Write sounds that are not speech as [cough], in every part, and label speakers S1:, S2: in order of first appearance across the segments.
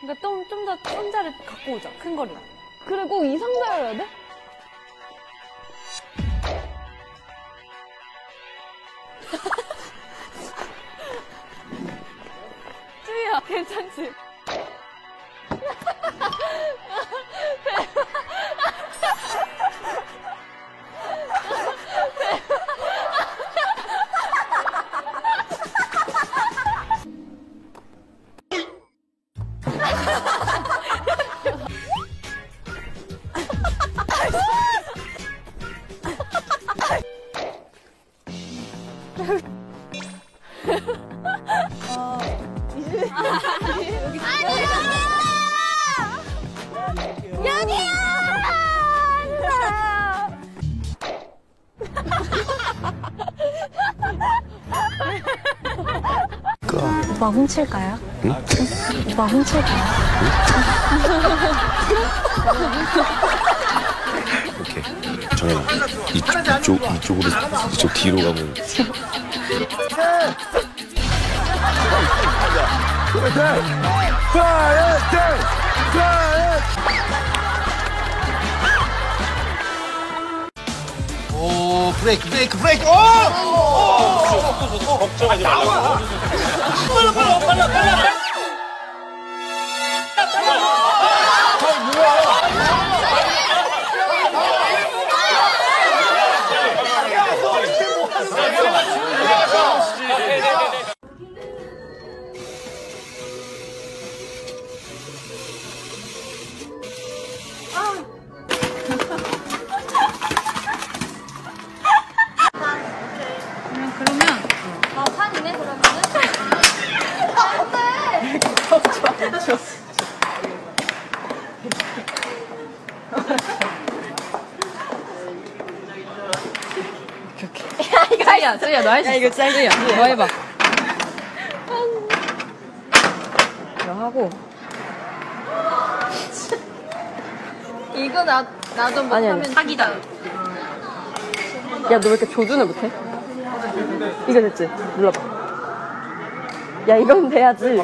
S1: 그러니까 좀더 혼자를 갖고 오자. 큰 거리.
S2: 그래 꼭 이 상자여야 돼? [laughs]
S1: 쭈야 괜찮지?
S3: 오빠 훔칠까요? 오빠 훔칠까요?
S4: 오케이. 이쪽, 이쪽, 이쪽으로, 이쪽 뒤로 가면.
S5: 오 브레이크 브레이크 브레이크 오!
S1: 너 할 수 있어. 이거 짤 쭈야. 뭐 해봐. 이거 하고. 이거 나 나도 못하면 사기다.
S2: 야 너 왜 이렇게 조준을 못해? 이거 됐지? 눌러봐 야 이건 돼야지.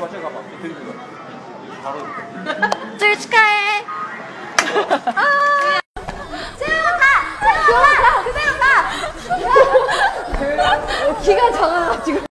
S1: 쭈 축하해.
S2: 키가 작아가지고